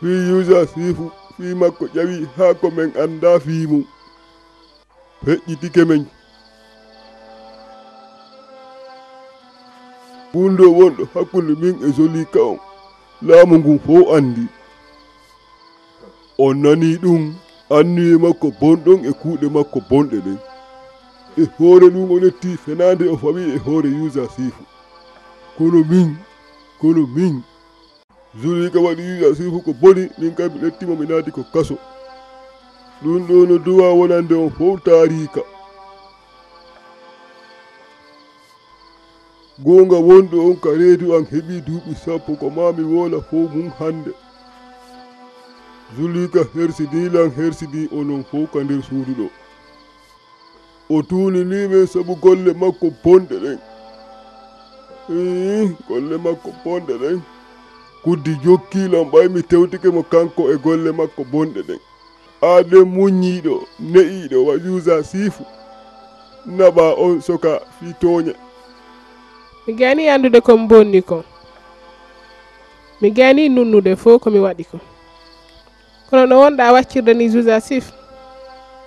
fi yusa sifu fi makko ƴawi ha ko men anda fimum feƴƴitike men. Ɓunde wonɗo hakkunde min e solika on. Laamu ngun fof andi o nani ɗum anniye makko bonɗon e kuuɗe makko bonɗe ɗen. E hoore ɗum o netti fenade o fawi e hoore yusa sifu kono min kono min. zuri ka waɗi yiɗa sifu ko boni min kam mi ɗettima mi naati ko kaso. Ɗum ɗo no duwa wonande on fof taarika. Gonga wonɗo on ka reedu an heɓi duuɓi sappo ko mami wola fof mum hande zulika hersidilan hersidi onon fof ka nder suudu ɗo. O tuuninimen saabu golle makko bonɗe ɗen. Golle makko bonɗe ɗen. kuddi jokkilam ɓaymi tewtike mo kanko e golle makko bonɗe ɗen. Aade muñiiɗo ne'iiɗo wa jusa siifu naɓa on soka fi tooña
mi gani andude komi bonni ko. Mi gani nunnude fof komi waɗi ko. Kono no wonɗa waccirde ni jusa sif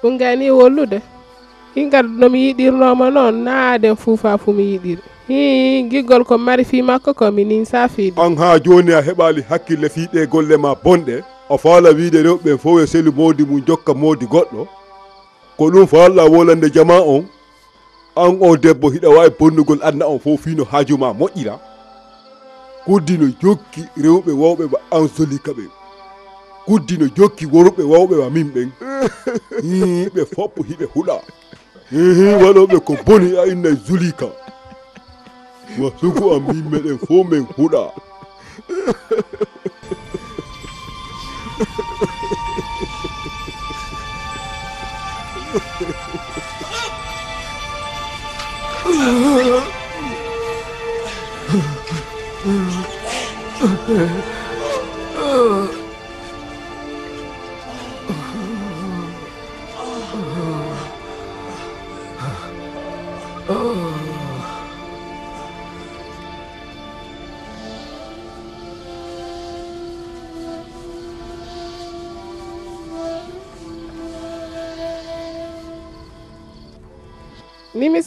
ɗum gani e wollude. Ingal nomi yiɗirnoma noon na aden fuu fa mi yiɗiri. hi giggol ko mari fi makko kominin safide
an ha joni a heɓali hakkille fiiɗe golle ma bonɗe. A faala wiide rewɓe fof e selu modi mum jokka modi goɗɗo. Ko ɗum faalɗa wolande jama on an o debbo hiɗa wawi bonnugol anna on fof fino haajuma moƴƴira. Kuddino jokki rewɓe wawɓe ma an solika ɓen. Kuddino jokki worɓe wawɓe ma min ɓen. Ɓe foppo hiɓe huuɗa waɗoɓe ko boni a inna zulika. わそこはみんな
で方
面ほ。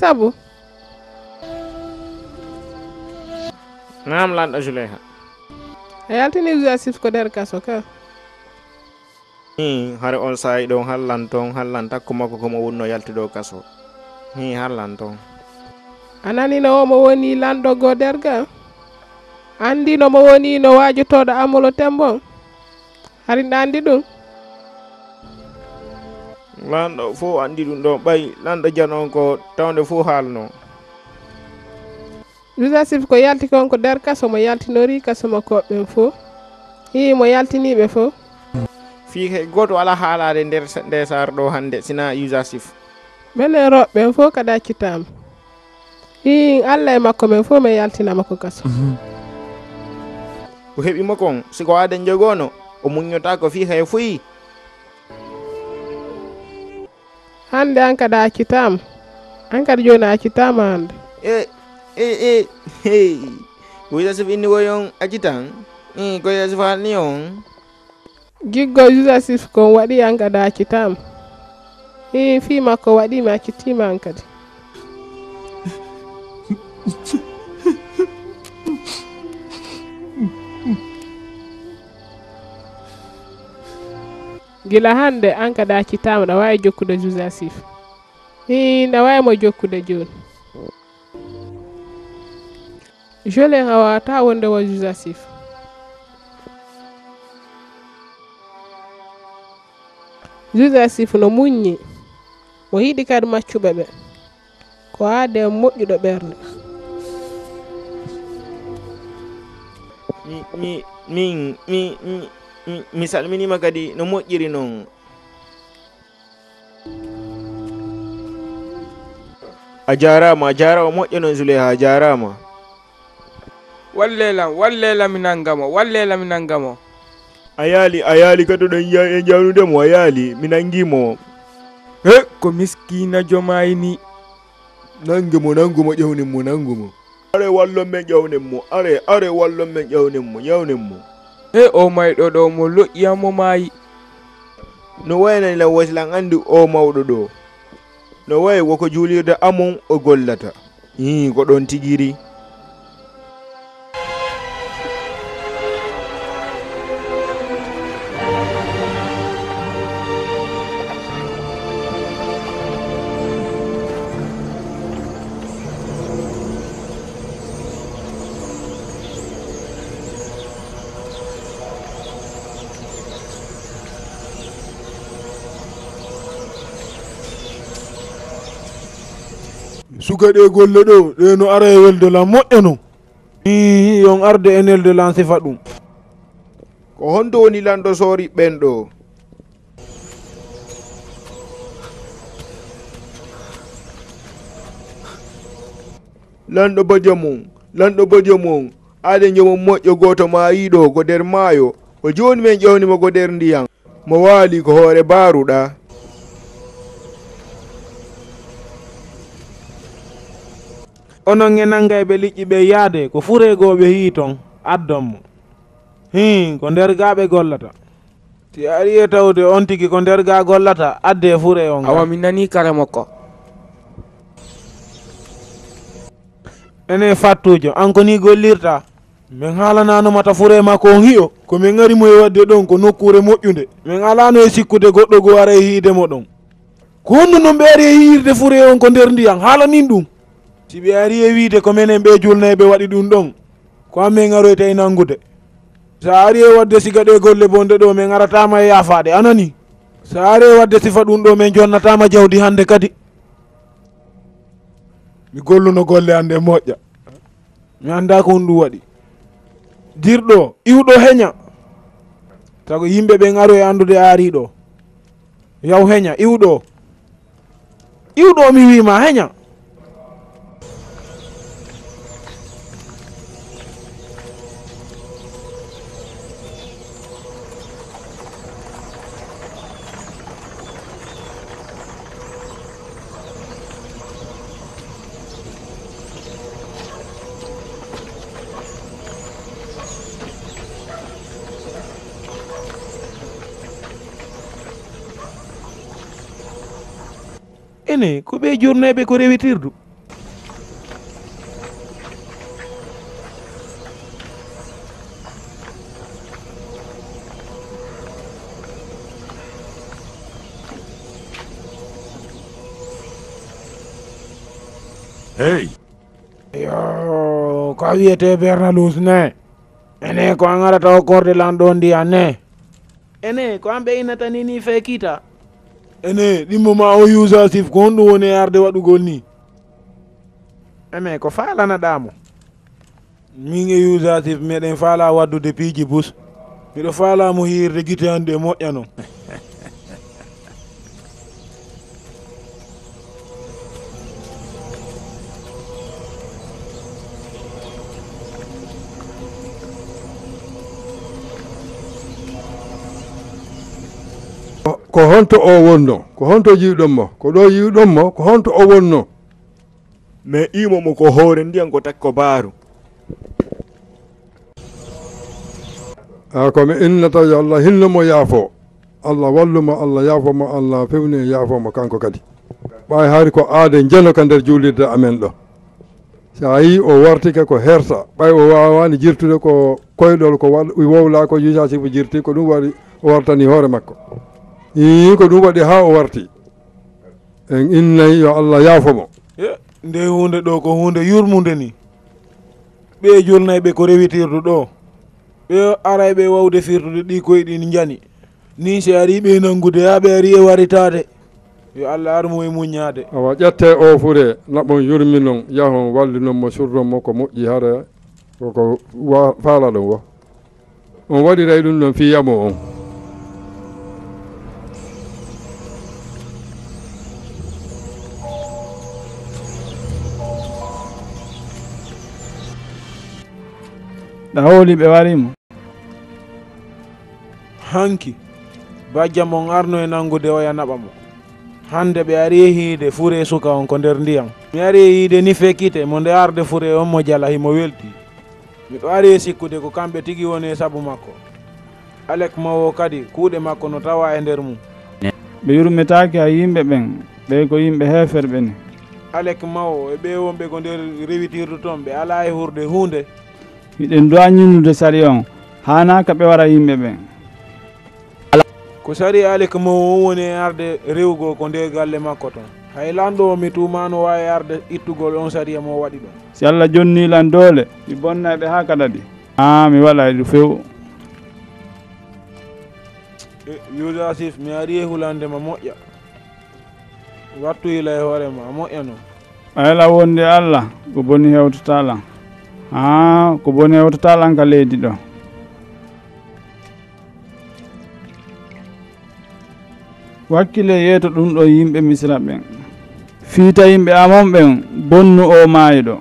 الحساب
نعم لن أجليها يالتني وزاسيف كدر كاسوكا
ni hare on sayi ɗon hallanton hallanta kumako komo wonno do kaso. Ni
hallanton ananino omo woni lanɗogo derga andino mo woni no wajotoɗo amulo tembon harin andi dong.
lanɗo fof anndi ɗum ɗon ɓay lanɗo janon ko tawde fof haalno.
Josasif ko yalti kon ko nder kaso mo yaltinori kaso makkoɓeɓen fof hii mo yaltiniɓe fof
fii kay goto ala haalade nder nde sar ɗo hannde sina usasif.
Minen roɓɓen fof kada accitama hiin allah e makko men fof min yaltinama ko kaso.
Mm-hmm. O heɓima kon siko aden jogono o muñota ko fii kay foyi
hande an kada accitama an kadi joni accitama hande.
E e e hey ko usasif inni koyon accitan i ko usasif halni on
giggo jusasif kon waɗi an kada accitama i fi makko waɗi mi accitima an kadi gila hande an a ɗacitama ɗa wawi jokkude juuse asif i ɗa wawi mo jokkude joni jolin a wawata wonde wo jusa cif no muñi mo yiɗi kadi maccuɓe ɓe ko aade moƴƴuɗo ɓernde
mi mi min mi mi- mi- mi salminima kadi no moƴƴiri noon a jarama a jarama moƴƴo noon souleha a jarama
wallelam wallelami mi nangamo wallelami mi nangamo
a yaali a yaali kadi ɗon e jawnudemo a yaali mi nangimo
he ko miskina jomay ni
nangumo nangumo ƴewnin mo nangumo are wallon men ƴewnin mo are are wallon men ƴewnin mo ƴewnin mo
he o mayɗo ɗo mo loƴƴiyamo maayi
no waynani lan wasilan andi o mawɗo ɗo no wayi woko juulirde amon o gollata. I ko ɗon tigiri
hokka ɗe golle ɗo ɗe no ara e welde lan la moƴƴeno i yon arde en welde lan sifa ɗum.
Ko honto woni lanɗo soori ɓen ɗo lanɗo badia mum lanɗo badia mum aɗen jomum moƴƴo goto ma yiɗo ko nder maayo. O joni men ƴewnima ko nder ndiyam. Mo waali ko hoore baaruɗa.
onon e nangayɓe liƴƴi ɓe yaade ko furegoɓe hii ton addonmo hi ko nder ga ɓe gollata. Ti ari e tawde on tigi ko nder ga gollata adde e fure on
awa mi nani kare makko.
Ene fattujo an ko ni gollirta min haalananomata fure makko on hiyo komin arimo e wadde ɗon ko nokkure moƴƴude min alano e sikkude goɗɗo go ara e hiidemo ɗon. Ko honnu noon ɓe ari e hiirde fure on ko nder ndiyan haalanin ɗum. si ɓe ari e wiide ko minen ɓe julnayɓe e waɗi ɗum ɗon ko amin aroyta e nangude sa ari e wadde siga ɗe golle bonde ɗo min aratama e yafade anani? Sa ari e wadde sifa ɗum ɗo min jonnatama jawdi hande kadi. Mi golluno golle hande moƴƴa. Mi anda ko hon ɗum waɗi. Dirɗo iwɗo heña. Sago yimɓe ɓen aro e andude aariɗo. Yaw heña iwɗo. Iwɗo mi wima heña. Ene ko ɓe jurneɓe ko rewitirdu
hey.
Yo ko wiyete bernalus ne. Ene ko an arata o korde lanɗo ndiya ne. Ene ko an ɓe innatani ni fe kiita ene ɗimmo ma o usasif ko honɗum woni e arde waɗugol ni? Eme ko falanaɗamo min e usasif meɗen faala waddude piiji bus. Miɗo faalamo hirde guite hande e moƴƴa noon
ko honto o wonno? Ko honto yiwɗonmo ko ɗo yiwɗonmo ko honto o wonno?
Mais imomo ko hoore ndiyan ko takko baaru.
A komi innata yo allah hinnomo yaafo. Allah wallumo allah yaafomo allah fewni e yaafomo kanko kadi. Ɓay haari ko aade jeno ka nder juulirde amen ɗo. Sa yi o wartike ko herta. Ɓay o wawani jirtude ko koyɗol ko wowla ko yusasibo jirti ko ɗum waɗi o wartani hoore makko. i ko ɗum waɗi ha o warti. En innayi yo allah yaafomo
nde hunde ɗo ko hunde yurmude ni. Ɓe julnayɓe ko rewitirdu ɗo. Ɓe arayɓe wawde firtude ɗi koye ɗin jani ni si ari ɓe nangude ha ɓe ari e waritade yo allah armu e muñade
awa ƴette o fure naɓon yurmi noon yahon wallinon mo surron ko moƴƴi hara koko faala ɗon wo. On waɗiray ɗum ɗon fiyamo on.
Ɗaholi ɓe warimo
hanki bajja mon arno e nangude oya naɓa mo. Hande ɓe ari e hiide fure suka on ko nder ndiyam mi ari yiide ni fekkite mo nde arde fure on mo jala himo welti. Miɗo ari sikkude ko kamɓe tigi woni e saabu makko alek mawo kadi kuuɗe makko no tawa e nder mum
ɓe yurmetaki ha yimɓe ɓen ɓe ko yimɓe heferɓe ni
alek mawo e ɓe wonɓe ko nder rewitirdu toon ɓe ala e hurde hunde
miɗen duwa ñinnude sari on. Hanaka ɓe wara yimɓe ɓen
ko sari alika mawo o woni arde rewgo ko nde galle makko toon hay lanɗo mi tumano wawi arde ittugol on sariya e mo waɗi ɗon.
Si allah jonni lan doole mi bonnaɓe ha kadaɗi a mi waɗa e ɗo few
e, usasif mi ari e hulandema moƴƴa. Wattu ila e hoorema a moƴƴa noon
ayla wonde allah ko boni hewtatala ha ko bone wotata lanka leydi ɗo. Wakkile yeeto ɗum ɗo yimɓe misra ɓen. Fiita yimɓe amon ɓen bonnu o maayi ɗo.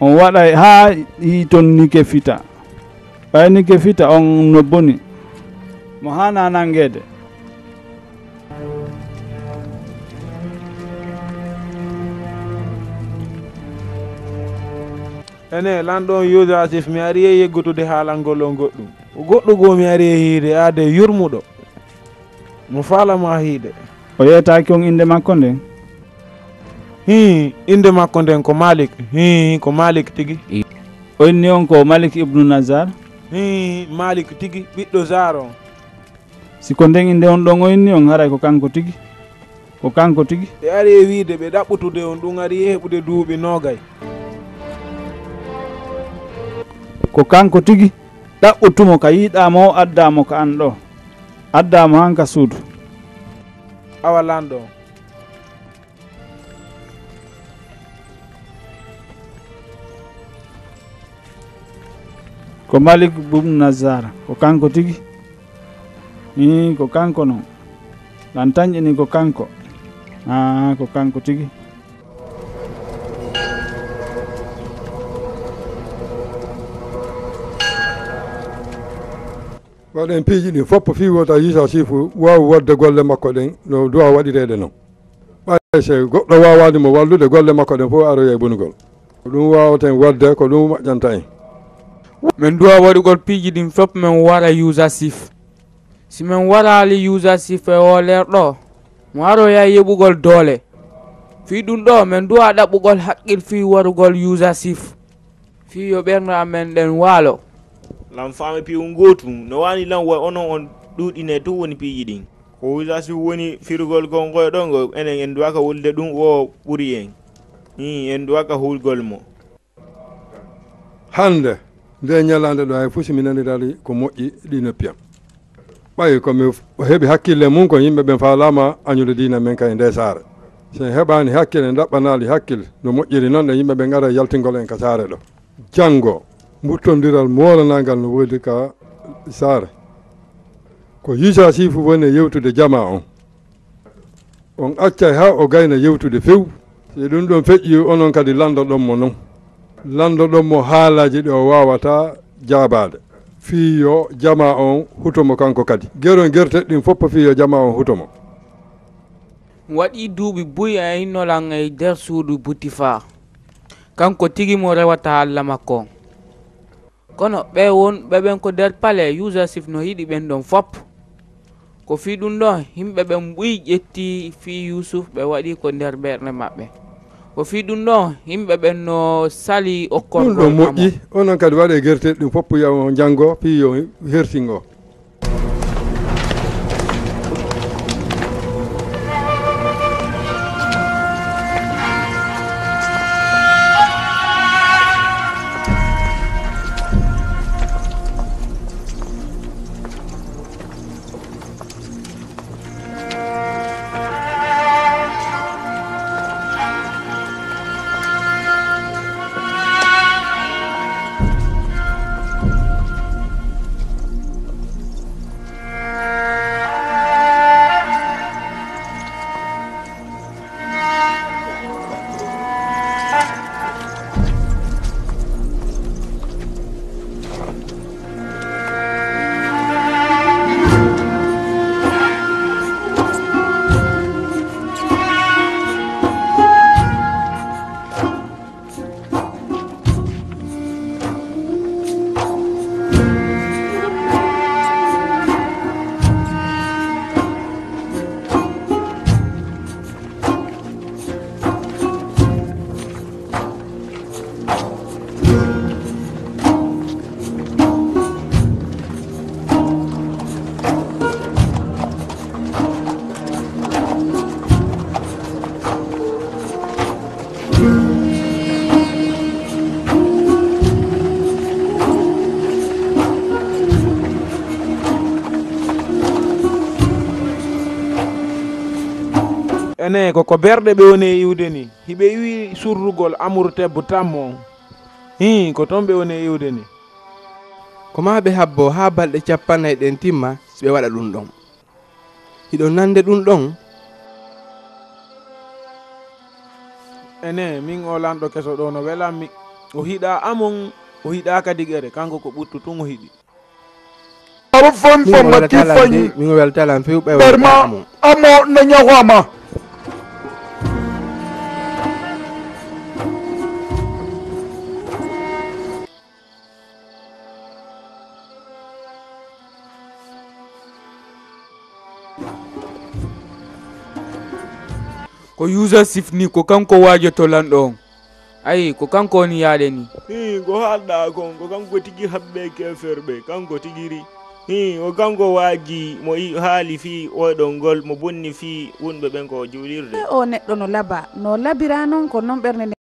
On waɗa haa hitonnike fita. Ɓaynike fita on no boni. Mo hana nangede
ene lanɗo on yusasif mi ari e yeggutude haalangol o goɗɗum. Goɗɗo goo mi ari e hiide aade yurmuɗo. Mo faalama hiide.
O yeytaki on inde makko nden
hi inde makko nden ko malik hi ko malik tigi.
O inni on ko malik ibnu nazar?
Hi malik tigi ɓiɗɗo zar on.
Siko nden inde on ɗon o inni on haray ko kanko tigi? Ko kanko tigi?
Ɓe ari e wiide ɓe ɗaɓɓutude on ɗum ari heɓude duuɓi nogay
ko kanko tigi ɗaɓɓutumo ka yiɗamo o addamo ka an ɗo addamo han ka suudu.
Awa lanɗo on
ko malik bum nazar ko kanko tigi? I ko kanko non. Lantañƴini tañƴini ko kanko. A ko kanko tigi
kono en piiji ɗi foppo fi wota yisa sifu waw wadde golle makko ɗen no duwa waɗirede noon ɓay so goɗɗo wawani mo wallude golle makko ɗen fof aroya e bonugol ko ɗum wawaten wadde ko ɗum maƴƴanta en
min duwa waɗugol piiji ɗin fof min waɗa usa sif. Si min waɗali usa sif e o ler lerɗo mo aroya yeɓugol doole Fi ɗum ɗo min duwa ɗaɓɓugol haqqil fii warugol usa sif. Fi yo ɓernda amen ɗen waalo
lam pi un gotum no wani lan way onon on ɗuuɗine tun woni piiji ɗin ko wisasi woni firgol gon ngoyo ɗon go enen en duwaka wulde ɗum o ɓuri en i en duwaka hulgol mo.
Hande, nde ñalande ɗo hay fusi mi nanirali ko moƴƴi ɗi noppiyam ɓay komi heeɓi hakkille mum ko yimɓe ɓen falama añude dina men kay nde saare sen heɓani hakkille daɓɓanali hakkille no moƴƴiri noon ɗe yimɓe ɓe gara yaltingol en ka saare ɗo janggo gurtodiral molanagal no woodi ka saare. Ko yisa sifu woni e yewtude jama on. On accay ha o gayna yewtude few. Si ɗum ɗon feƴƴi onon kadi landoɗon mo noon landoɗon mo haalaji ɗi o wawata jaabade fiyo jama on hutomo kanko kadi. Gueron guerteɗ ɗin foppa fiyo jama on hutomo.
Waɗi duuɓi boyi ayinolan e nder suudu boutifa kanko tigi mo rewata allah makko kono ɓe won ɓeɓen ko nder pale usasif no yiɗi ɓen ɗon fop. Ko fi ɗum ɗo yimɓe ɓen ɓuyi ƴetti fi yusuf ɓe waɗi ko nder ɓerɗe maɓɓe. Ko fi ɗum ɗo yimɓe ɓen no sali
ɗum
okkorɗo
ɗo moƴƴi. onon kadi waɗe guerteɗ ɗin foppo yaw janggo piyo hertingo
ene koko berɗe ɓe woni e iwde ni. Hiɓe iwi surrugol amour tebbo tammo. On hi ko toon ɓe woni e iwde ni.
Ko ma ɓe habbo ha balɗe capannayyi ɗen timma so ɓe waɗa ɗum ɗon. Hiɗon nande ɗum ɗon?
Ene min o lanɗo keso ɗo no welanmi o hiɗa amon o hiɗa kadi ƴere kanko ko ɓuttu tun o hiɗi.
Arufon fo mati fayi
min weltalan few ɓe
ɓerma amo no ñahoama
ko user sifni ko kanko wajoto lanɗo on ayi ko kanko woni yaade ni.
Hi ko haalɗa kon ko kanko tigi habɓe keferɓe kanko tigiri. Hi o kanko waaji mo i- haali fi oɗon ngol mo bonni fi wonɓe ɓen ko juulirde.
O neɗɗo no laba. No labira noon ko noon ɓernde nde